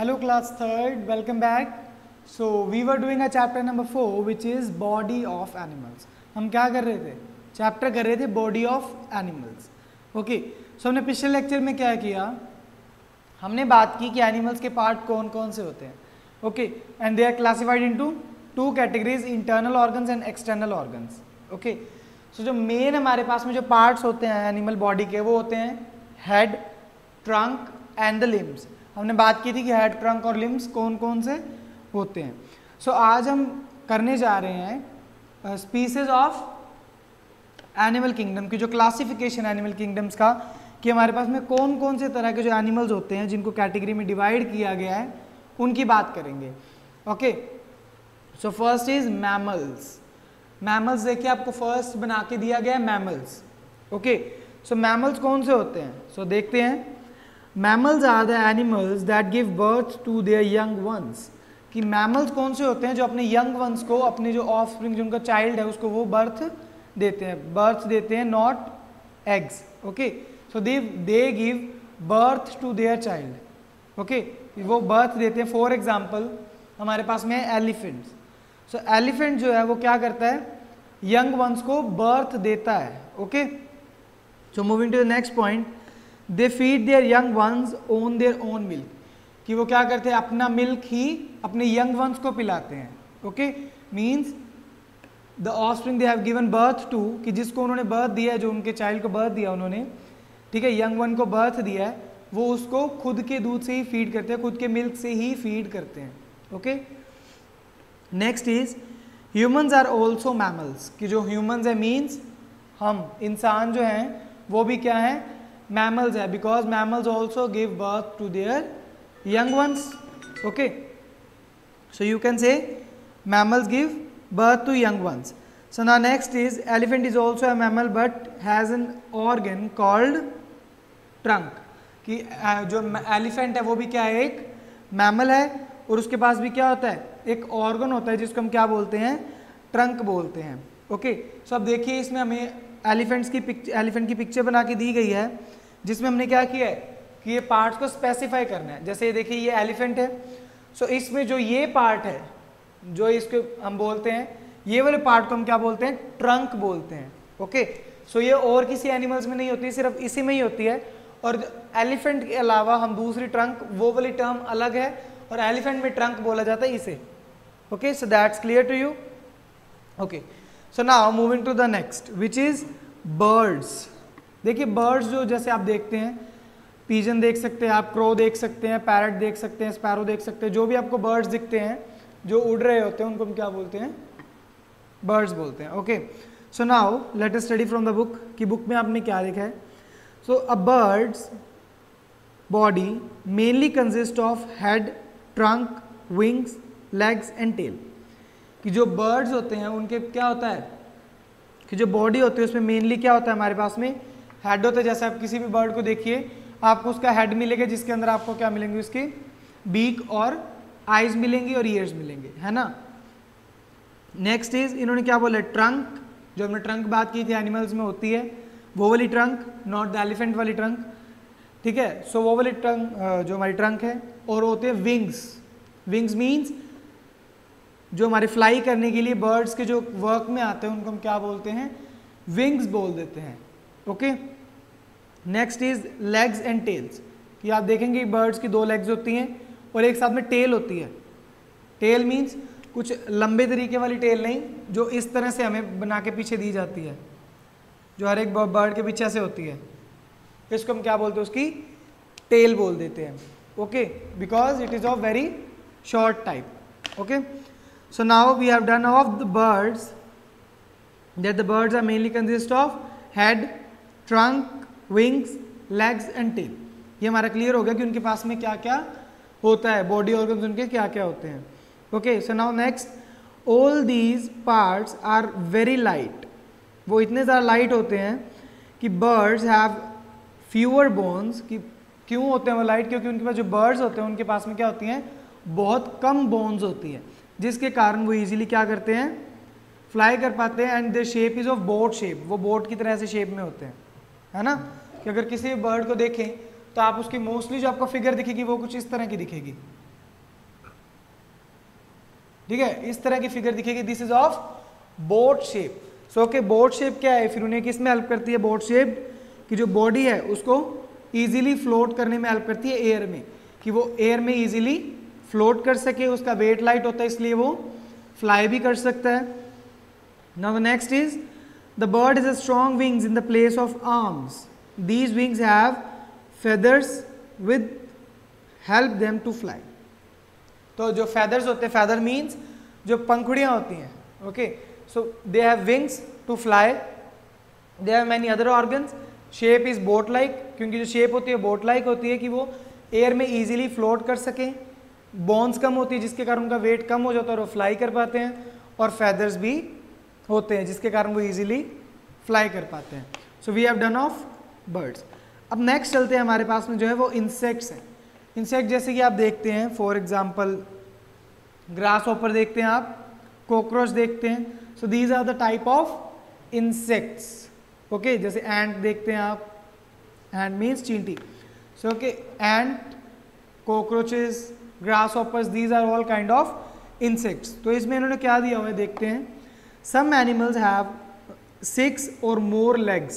Hello class 3rd, welcome back. So we were doing a chapter number 4 which is body of animals. हम क्या कर रहे थे? Chapter कर रहे थे body of animals okay so हमने पिछले लेक्चर में क्या किया? हमने बात की कि एनिमल्स के पार्ट कौन कौन से होते हैं। Okay and they are classified into two categories internal organs and external organs okay so जो मेन हमारे पास में जो पार्ट्स होते हैं एनिमल बॉडी के वो होते हैं head trunk and the limbs हमने बात की थी कि हेड ट्रंक और लिम्स कौन कौन से होते हैं। सो so, आज हम करने जा रहे हैं स्पीसीज ऑफ़ एनिमल किंगडम की जो क्लासिफिकेशन एनिमल किंगडम्स का कि हमारे पास में कौन कौन से तरह के जो एनिमल्स होते हैं जिनको कैटेगरी में डिवाइड किया गया है उनकी बात करेंगे। Okay so first is mammals mammals देखिए आपको फ़र्स्ट बना के दिया गया है मैमल्स ओके सो मैमल्स कौन से होते हैं? सो so, देखते हैं। Mammals are the animals that give birth to their young ones कि मैमल्स कौन से होते हैं जो अपने यंग वंस को, अपने जो ऑफ़ स्प्रिंग जो उनका चाइल्ड है, उसको वो बर्थ देते हैं। बर्थ देते हैं not eggs okay so they they give birth to their child okay वो बर्थ देते हैं। फॉर एग्ज़ाम्पल हमारे पास में है एलिफेंट्स सो एलिफेंट जो है, वो क्या करता है? यंग वंस को बर्थ देता है okay so moving to the next point they feed their young ones on their own milk कि वो क्या करते हैं? अपना मिल्क ही अपने यंग वंस को पिलाते हैं। Okay means the offspring they have given birth to कि जिसको उन्होंने बर्थ दिया है, जो उनके चाइल्ड को बर्थ दिया उन्होंने, ठीक है? यंग वन को बर्थ दिया है, वो उसको खुद के दूध से ही फ़ीड करते हैं, खुद के मिल्क से ही फ़ीड करते हैं। Okay next is humans are also mammals कि जो ह्यूमंस है मीन्स हम, इंसान जो हैं, वो भी क्या है? मैमल्स है because mammals also give birth to their young ones. Okay. So, you can say mammals give birth to young ones. So, now next is, elephant is also a mammal but has an organ called trunk. कि जो elephant है वो भी क्या है? एक mammal है और उसके पास भी क्या होता है? एक ऑर्गन होता है जिसको हम क्या बोलते हैं? ट्रंक बोलते हैं। ओके सो अब देखिए इसमें हमें एलिफेंट्स की पिक्चर एलिफेंट की पिक्चर बना के दी गई है। जिसमें हमने क्या किया है कि ये पार्ट्स को स्पेसिफाई करना है। जैसे ये देखिए, ये एलिफेंट है। सो so, इसमें जो ये पार्ट है, जो इसके हम बोलते हैं, ये वाले पार्ट को हम क्या बोलते हैं? ट्रंक बोलते हैं। ओके सो so, ये और किसी एनिमल्स में नहीं होती, सिर्फ़ इसी में ही होती है। और एलिफेंट के अलावा हम दूसरी ट्रंक वो वाली टर्म अलग है और एलिफेंट में ट्रंक बोला जाता है इसे। Okay so that's clear to you okay so now moving to the next which is birds देखिए बर्ड्स जो जैसे आप देखते हैं पीजन देख सकते हैं आप क्रो देख सकते हैं पैरट देख सकते हैं स्पैरो देख सकते हैं, जो भी आपको बर्ड्स दिखते हैं, जो उड़ रहे होते हैं, उनको हम क्या बोलते हैं? बर्ड्स बोलते हैं okay so now let us study from the book कि बुक में आपने क्या लिखा है? So a birds body mainly consist of head trunk wings legs and tail कि जो बर्ड्स होते हैं, उनके क्या होता है? कि जो बॉडी होती है, उसमें मेनली क्या होता है हमारे पास में? हेड होता है, जैसे आप किसी भी बर्ड को देखिए, आपको उसका हेड मिलेगा, जिसके अंदर आपको क्या मिलेंगे उसकी? बीक और आईज मिलेंगी और ईयर्स मिलेंगे, है ना? नेक्स्ट इज़ इन्होंने क्या बोला? ट्रंक जो हमने ट्रंक बात की थी एनिमल्स में होती है, वो वाली ट्रंक नॉट द एलिफेंट वाली ट्रंक ठीक है? सो वो वाली ट्रंक जो हमारी ट्रंक है, और होते हैं विंग्स विंग्स मीन्स जो हमारे फ्लाई करने के लिए बर्ड्स के जो वर्क में आते हैं, उनको हम क्या बोलते हैं? विंग्स बोल देते हैं। Okay? Next is legs and tails कि आप देखेंगे बर्ड्स की दो लेग्स होती हैं और एक साथ में टेल होती है। टेल मीन्स कुछ लंबे तरीके वाली टेल नहीं, जो इस तरह से हमें बना के पीछे दी जाती है। जो हर एक बर्ड के पीछे से होती है। इसको हम क्या बोलते हैं? उसकी टेल बोल देते हैं। Okay? Because it is of very short type okay? So now we have done of the birds that the birds are mainly consist of head trunk wings legs and tail ये हमारा clear हो गया कि उनके पास में क्या क्या होता है बॉडी ऑर्गन्स उनके क्या क्या होते हैं। Okay so now next all these parts are very light वो इतने ज़्यादा लाइट होते हैं कि बर्ड्स हैव फ्यूअर बोन्स कि क्यों होते हैं वो लाइट क्योंकि उनके पास जो बर्ड्स होते हैं, उनके पास में क्या होती हैं? बहुत कम बोन्स होती हैं, जिसके कारण वो इजीली क्या करते हैं? फ्लाई कर पाते हैं and the shape is of boat shape वो बोट की तरह से शेप में होते हैं। है ना? कि अगर किसी बर्ड को देखें तो आप उसकी मोस्टली जो आपको फिगर दिखेगी, वो कुछ इस तरह की दिखेगी। ठीक है? इस तरह की फिगर दिखेगी। This is of boat shape so okay boat shape क्या है? फिर उन्हें किसमें हेल्प करती है बोट शेप की जो बॉडी है, उसको इजीली फ्लोट करने में हेल्प करती है एयर में। कि वो एयर में इजीली फ्लोट कर सके, उसका वेट लाइट होता है, इसलिए वो फ्लाई भी कर सकता है। Now the next is the bird is a strong wings in the place of arms these wings have feathers with help them to fly तो जो फेदर्स होते हैं फेदर मीन्स जो पंखुड़ियाँ होती हैं okay so they have wings to fly they have many other organs shape is boat like क्योंकि जो शेप होती है बोट लाइक होती है कि वो एयर में इजीली फ्लोट कर सकें। बोन्स कम होती है, जिसके कारण उनका वेट कम हो जाता है और वो फ्लाई कर पाते हैं, और फेदर्स भी होते हैं, जिसके कारण वो इजीली फ्लाई कर पाते हैं। So we have done of birds अब नेक्स्ट चलते हैं हमारे पास में जो है वो इंसेक्ट्स हैं। इंसेक्ट जैसे कि आप देखते हैं फॉर एग्ज़ाम्पल ग्रास ऑपर देखते हैं आप कॉकरोच देखते हैं। So these are the type of insects okay जैसे एंट देखते हैं आप। एंट मीन्स चींटी। So okay ant cockroaches grasshoppers these are all kind of insects तो इसमें इन्होंने क्या दिया हुआ है, देखते हैं। सम animals have six or more legs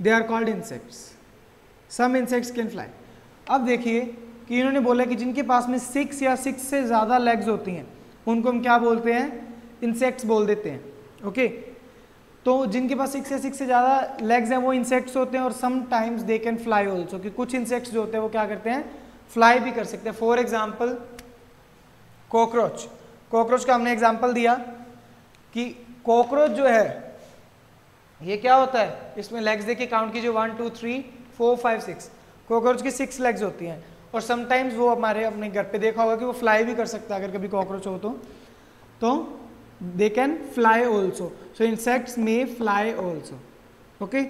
they are called insects some insects can fly अब देखिए कि इन्होंने बोला कि जिनके पास में सिक्स या सिक्स से ज़्यादा लेग्स होती हैं, उनको हम क्या बोलते हैं? इंसेक्ट्स बोल देते हैं ओके तो जिनके पास सिक्स या सिक्स से ज़्यादा लेग्स हैं, वो इंसेक्ट्स होते हैं और sometimes they can fly also कि कुछ इंसेक्ट्स जो होते हैं, वो क्या करते हैं? फ्लाई भी कर सकते हैं. फॉर एग्ज़ाम्पल कॉकरोच कॉकरोच का हमने एग्ज़ाम्पल दिया. कि कॉकरोच जो है, ये क्या होता है? इसमें लेग्स देखिए काउंट कीजिए one two three four five six cockroach की सिक्स लेग्स होती हैं। और समटाइम्स वो हमारे अपने घर पे देखा होगा कि वो फ्लाई भी कर सकता है, अगर कभी कॉकरोच हो तो। तो they can fly also so insects may fly also okay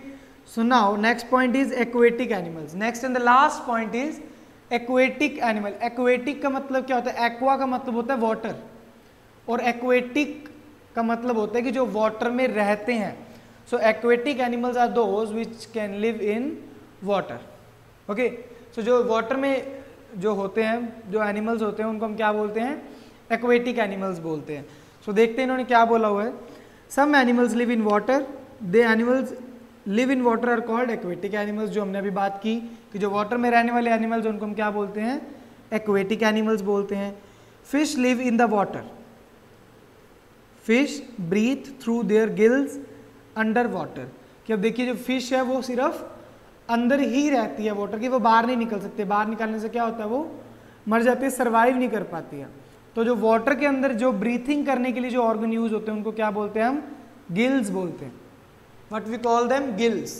so now next point is aquatic animals next and the last point is aquatic animal aquatic का मतलब क्या होता है? एक्वा का मतलब होता है वाटर और एक्वेटिक का मतलब होता है कि जो वाटर में रहते हैं। So aquatic animals are those which can live in water okay so जो वाटर में जो होते हैं जो एनिमल्स होते हैं उनको हम क्या बोलते हैं? एक्वेटिक एनिमल्स बोलते हैं। सो so, देखते हैं इन्होंने क्या बोला हुआ है। Some animals live in water they animals live in water are called aquatic animals जो हमने अभी बात की कि जो वाटर में रहने वाले एनिमल्स उनको हम क्या बोलते हैं? एक्वेटिक एनिमल्स बोलते हैं। Fish live in the water fish breathe through their gills under water कि अब देखिए जो फ़िश है वो सिर्फ़ अंदर ही रहती है वाटर की, वो बाहर नहीं निकल सकते। बाहर निकालने से क्या होता है वो? मर जाती है सर्वाइव नहीं कर पाती है। तो जो वाटर के अंदर जो ब्रीथिंग करने के लिए जो ऑर्गन यूज़ होते हैं, उनको क्या बोलते हैं हम? गिल्स बोलते हैं। What we call them gills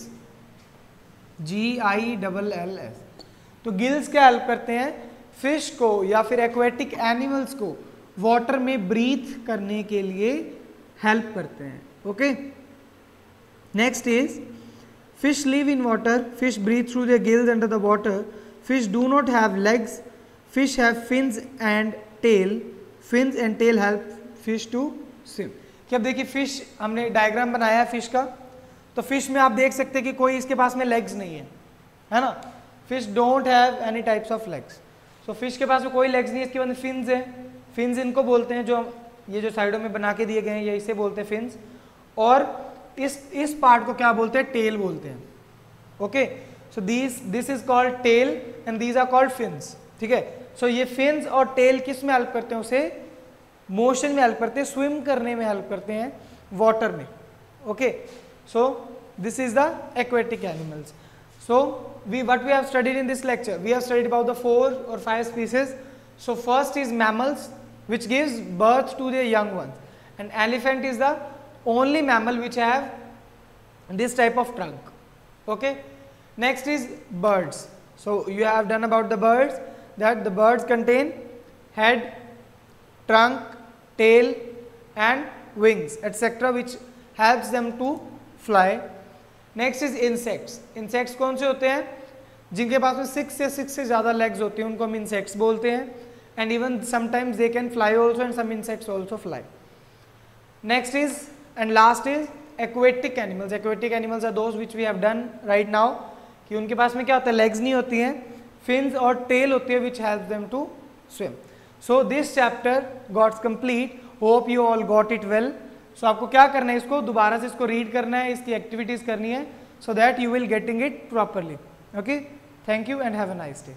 G I double L S तो गिल्स क्या हेल्प करते हैं? फ़िश को या फिर एक्वेटिक एनिमल्स को वाटर में ब्रीथ करने के लिए हेल्प करते हैं okay next is Fish live in water. Fish breathe through their gills under the water. Fish do not have legs. Fish have fins and tail. Fins and tail help fish to swim. कि अब देखिए fish हमने diagram बनाया है fish का तो fish में आप देख सकते हैं कि कोई इसके पास में लेग्स नहीं है है ना fish don't have any types of legs so fish के पास में कोई लेग्स नहीं है, इसके बाद फिन्स है फिन्स इनको बोलते हैं जो ये जो साइडों में बना के दिए गए हैं ये इसे बोलते हैं फिन्स और इस इस पार्ट को क्या बोलते हैं? टेल बोलते हैं. Okay so this this is called tail and these are called fins ठीक है? सो ये फिन्स और टेल किसमें हेल्प करते हैं उसे? मोशन में हेल्प करते हैं स्विम करने में हेल्प करते हैं वाटर में. Okay so this is the aquatic animals so we what we have studied in this lecture we have studied about the four or five species so first is mammals which gives birth to their young ones and elephant is the only mammal which have this type of trunk okay next is birds so you have done about the birds that the birds contain head trunk tail and wings etc which helps them to fly next is insects insects कौन से होते हैं जिनके पास में six से six से ज़्यादा legs होते हैं उनको हम इंसेक्ट्स बोलते हैं and even sometimes they can fly also and some insects also fly next is and last is aquatic animals aquatic animals are those which we have done right now कि उनके पास में क्या होता है? लेग्स नहीं होती हैं। फिन्स और टेल होती है which help them to swim so this chapter gots complete hope you all got it well so आपको क्या करना है? इसको दोबारा से इसको रीड करना है, इसकी एक्टिविटीज़ करनी है, so that you will getting it properly. Okay? Thank you and have a nice day.